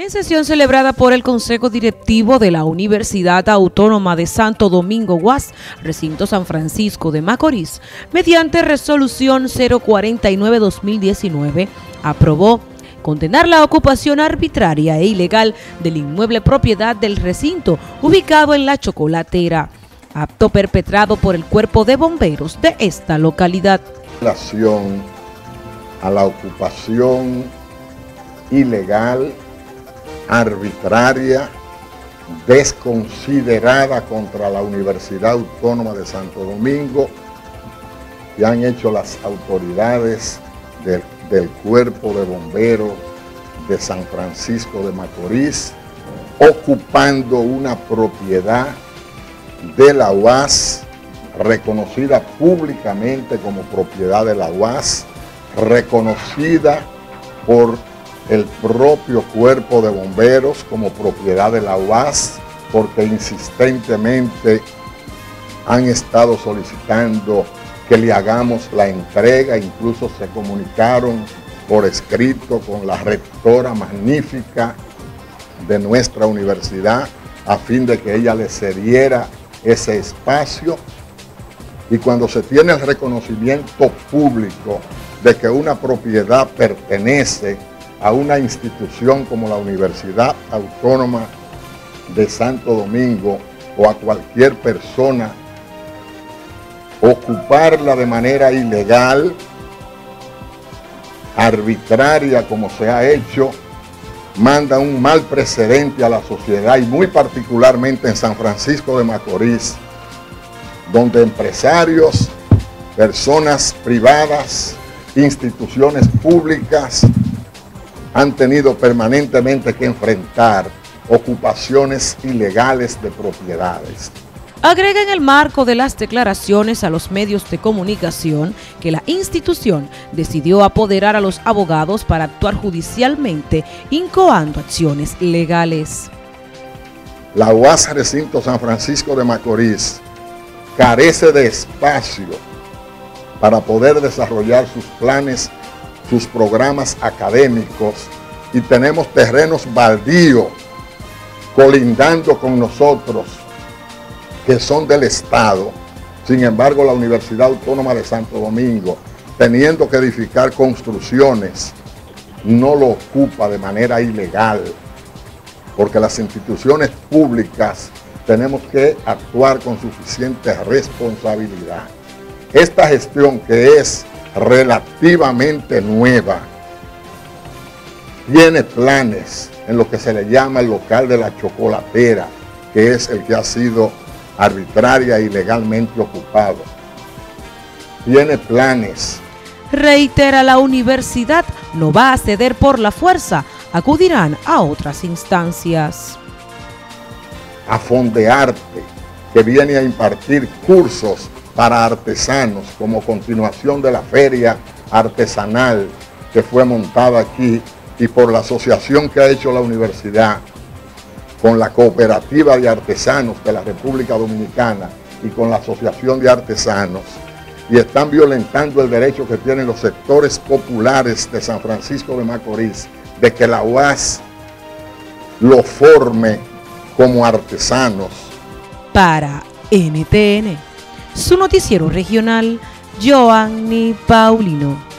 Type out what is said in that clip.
En sesión celebrada por el Consejo Directivo de la Universidad Autónoma de Santo Domingo UAS, recinto San Francisco de Macorís, mediante resolución 049-2019, aprobó condenar la ocupación arbitraria e ilegal del inmueble propiedad del recinto ubicado en la Chocolatera, apto perpetrado por el Cuerpo de Bomberos de esta localidad. Relación a la ocupación ilegal arbitraria, desconsiderada contra la Universidad Autónoma de Santo Domingo que han hecho las autoridades del, del Cuerpo de Bomberos de San Francisco de Macorís, ocupando una propiedad de la UAS, reconocida públicamente como propiedad de la UAS, reconocida por el propio cuerpo de bomberos como propiedad de la UAS, porque insistentemente han estado solicitando que le hagamos la entrega, incluso se comunicaron por escrito con la rectora magnífica de nuestra universidad a fin de que ella le cediera ese espacio. Y cuando se tiene el reconocimiento público de que una propiedad pertenece a una institución como la Universidad Autónoma de Santo Domingo o a cualquier persona ocuparla de manera ilegal, arbitraria como se ha hecho, manda un mal precedente a la sociedad y muy particularmente en San Francisco de Macorís, donde empresarios, personas privadas, instituciones públicas, han tenido permanentemente que enfrentar ocupaciones ilegales de propiedades. Agrega en el marco de las declaraciones a los medios de comunicación que la institución decidió apoderar a los abogados para actuar judicialmente, incoando acciones legales. La UAS Recinto San Francisco de Macorís carece de espacio para poder desarrollar sus planes sus programas académicos y tenemos terrenos baldíos colindando con nosotros que son del Estado. Sin embargo, la Universidad Autónoma de Santo Domingo, teniendo que edificar construcciones, no lo ocupa de manera ilegal, porque las instituciones públicas tenemos que actuar con suficiente responsabilidad. Esta gestión que es relativamente nueva, tiene planes en lo que se le llama el local de la chocolatera, que es el que ha sido arbitraria y legalmente ocupado. Tiene planes. Reitera la universidad, no va a ceder por la fuerza, acudirán a otras instancias. A Fondearte, que viene a impartir cursos para artesanos como continuación de la feria artesanal que fue montada aquí y por la asociación que ha hecho la universidad con la cooperativa de artesanos de la República Dominicana y con la asociación de artesanos y están violentando el derecho que tienen los sectores populares de San Francisco de Macorís de que la UAS lo forme como artesanos. Para NTN su noticiero regional, Joanny Paulino.